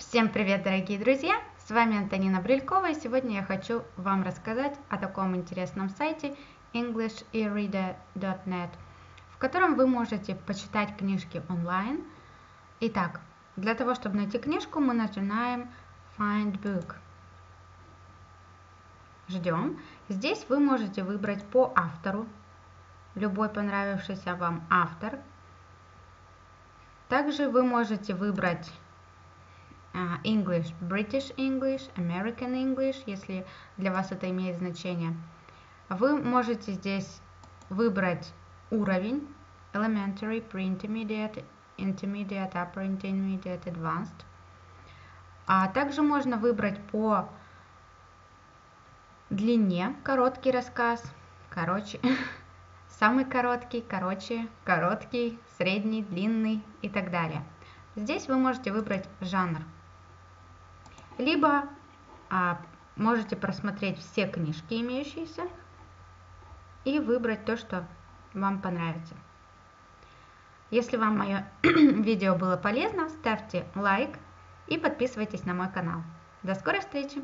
Всем привет, дорогие друзья! С вами Антонина Брилькова, и сегодня я хочу вам рассказать о таком интересном сайте englishereader.net, в котором вы можете почитать книжки онлайн. Итак, для того, чтобы найти книжку, мы нажимаем Find Book. Ждем. Здесь вы можете выбрать по автору, любой понравившийся вам автор. Также вы можете выбрать English, British English, American English, если для вас это имеет значение. Вы можете здесь выбрать уровень Elementary, Pre-Intermediate, Intermediate, Upper Intermediate, Advanced. А также можно выбрать по длине короткий рассказ, короче, самый короткий, короче, короткий, средний, длинный и так далее. Здесь вы можете выбрать жанр либо а, можете просмотреть все книжки имеющиеся и выбрать то, что вам понравится. Если вам мое видео было полезно, ставьте лайк и подписывайтесь на мой канал. До скорой встречи!